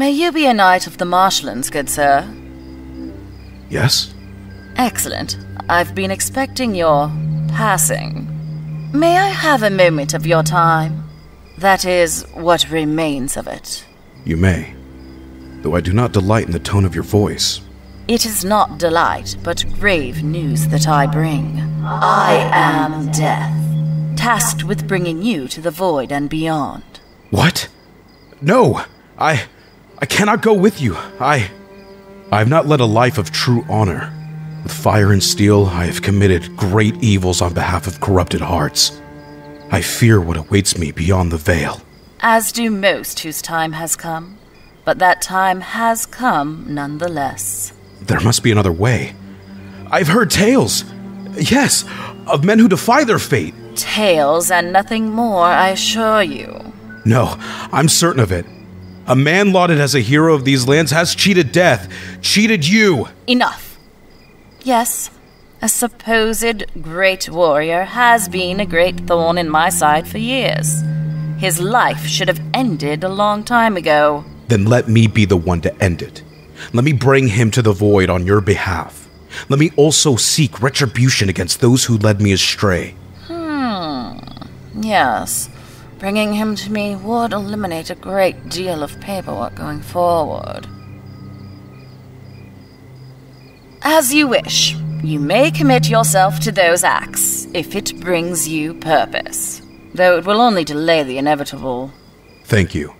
May you be a knight of the marshlands, good sir. Yes? Excellent. I've been expecting your passing. May I have a moment of your time? That is, what remains of it. You may. Though I do not delight in the tone of your voice. It is not delight, but grave news that I bring. I am death, tasked with bringing you to the void and beyond. What? No! I. I cannot go with you. I. I have not led a life of true honor. With fire and steel, I have committed great evils on behalf of corrupted hearts. I fear what awaits me beyond the veil. As do most whose time has come. But that time has come nonetheless. There must be another way. I've heard tales. Yes, of men who defy their fate. Tales and nothing more, I assure you. No, I'm certain of it. A man lauded as a hero of these lands has cheated death, cheated you. Enough. Yes, a supposed great warrior has been a great thorn in my side for years. His life should have ended a long time ago. Then let me be the one to end it. Let me bring him to the void on your behalf. Let me also seek retribution against those who led me astray. Hmm. Yes. Bringing him to me would eliminate a great deal of paperwork going forward. As you wish. You may commit yourself to those acts if it brings you purpose, though it will only delay the inevitable. Thank you.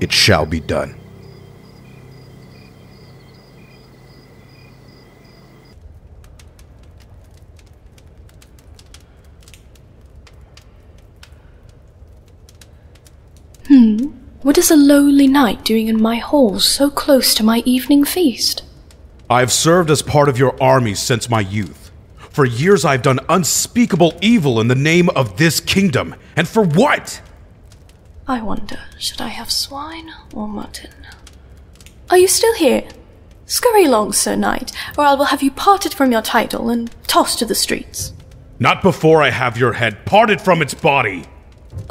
It shall be done. Hmm. What is a lowly knight doing in my halls so close to my evening feast? I have served as part of your army since my youth. For years I have done unspeakable evil in the name of this kingdom. And for what? I wonder, should I have swine or mutton? Are you still here? Scurry along, Sir Knight, or I will have you parted from your title and tossed to the streets. Not before I have your head parted from its body.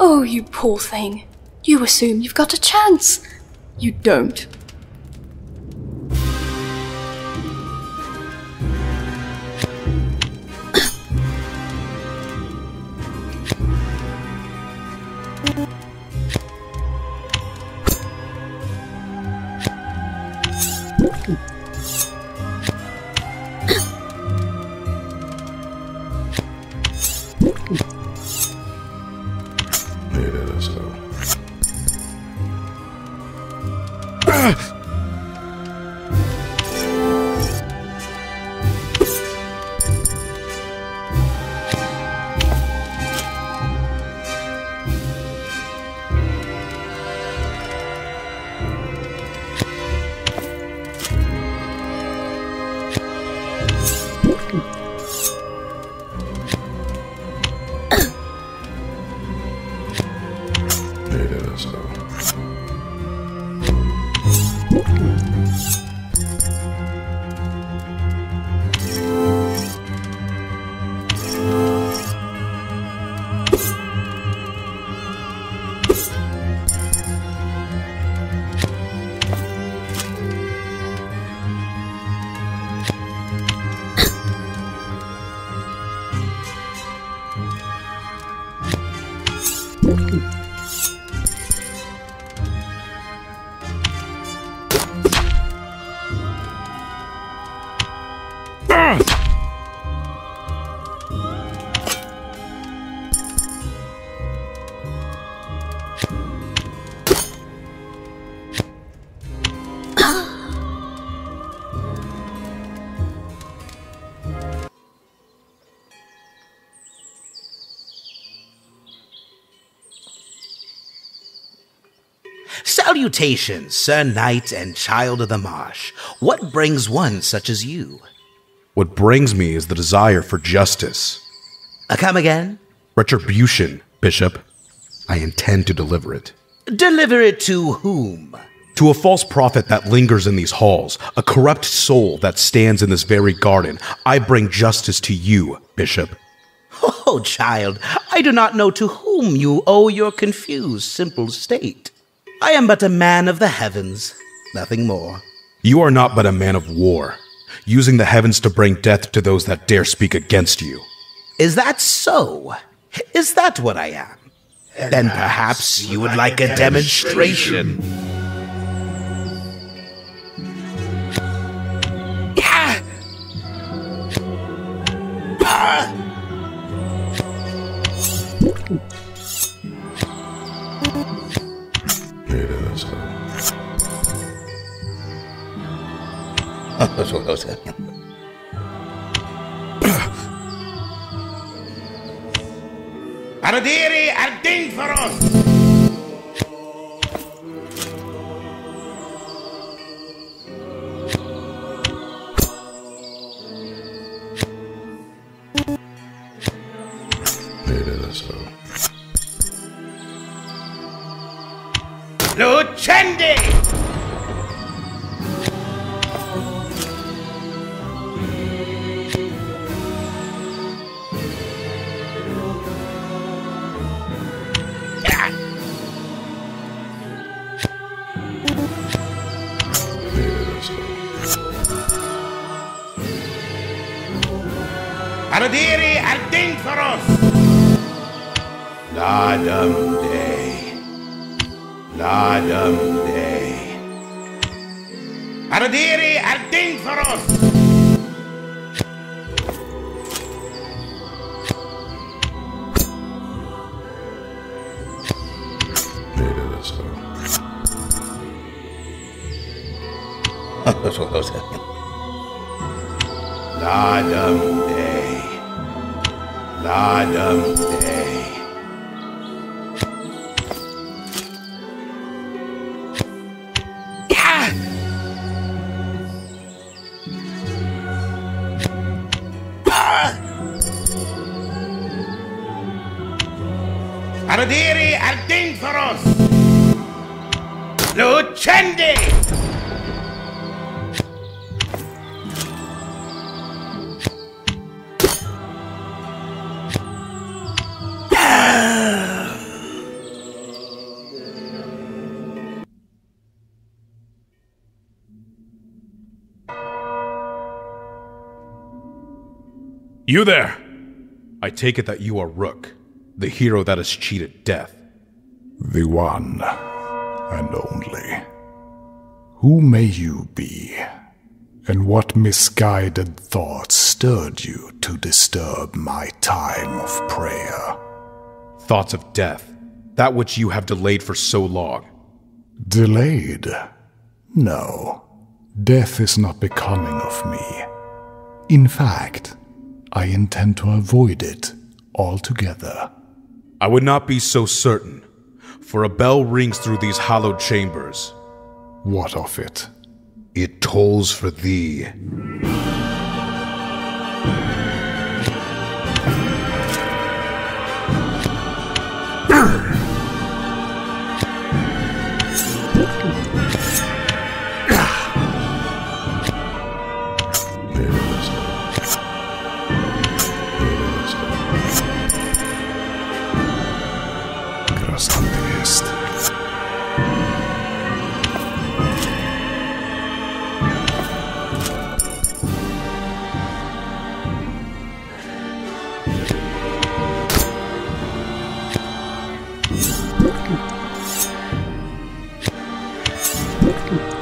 Oh, you poor thing. You assume you've got a chance. You don't. Is so. It is so. Salutations, Sir Knight and Child of the Marsh. What brings one such as you? What brings me is the desire for justice. Uh, come again? Retribution, Bishop. I intend to deliver it. Deliver it to whom? To a false prophet that lingers in these halls, a corrupt soul that stands in this very garden, I bring justice to you, Bishop. Oh, child, I do not know to whom you owe your confused, simple state. I am but a man of the heavens, nothing more. You are not but a man of war, using the heavens to bring death to those that dare speak against you. Is that so? Is that what I am? Then perhaps you would like a demonstration. Ardiri er ding for oss! Lucendi! Ardiri er ding for oss! Ladam day. Ladam day. Ardiri er ding for oss! Ladam day. Ladam day. Ardiri ding for You there! I take it that you are Rook, the hero that has cheated death. The one and only. Who may you be? And what misguided thoughts stirred you to disturb my time of prayer? Thoughts of death, that which you have delayed for so long. Delayed? No. Death is not becoming of me. In fact, I intend to avoid it altogether. I would not be so certain, for a bell rings through these hallowed chambers. What of it? It tolls for thee. tutti.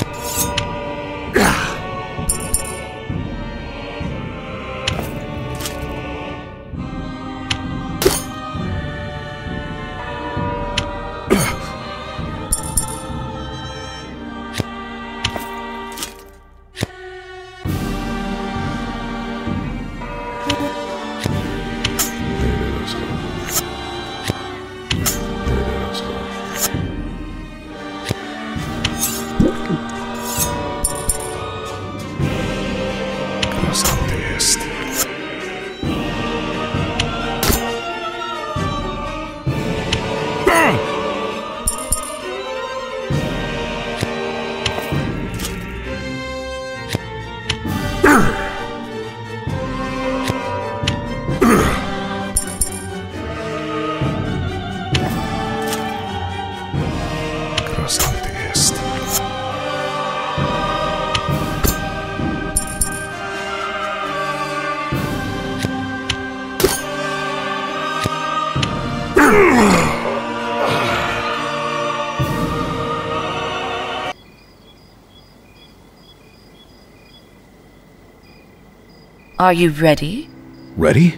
Are you ready? Ready?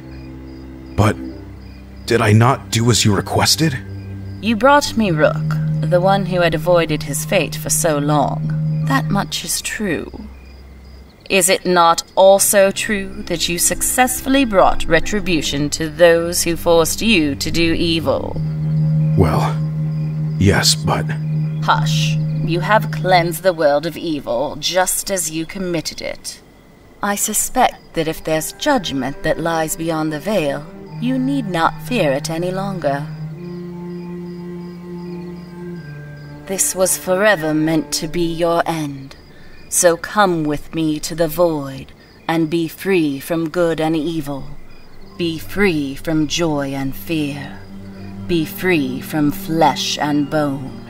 But did I not do as you requested? You brought me Rook, the one who had avoided his fate for so long. That much is true. Is it not also true that you successfully brought retribution to those who forced you to do evil? Well, yes, but Hush. You have cleansed the world of evil just as you committed it. I suspect that if there's judgment that lies beyond the veil, you need not fear it any longer. This was forever meant to be your end. So come with me to the void and be free from good and evil. Be free from joy and fear. Be free from flesh and bone.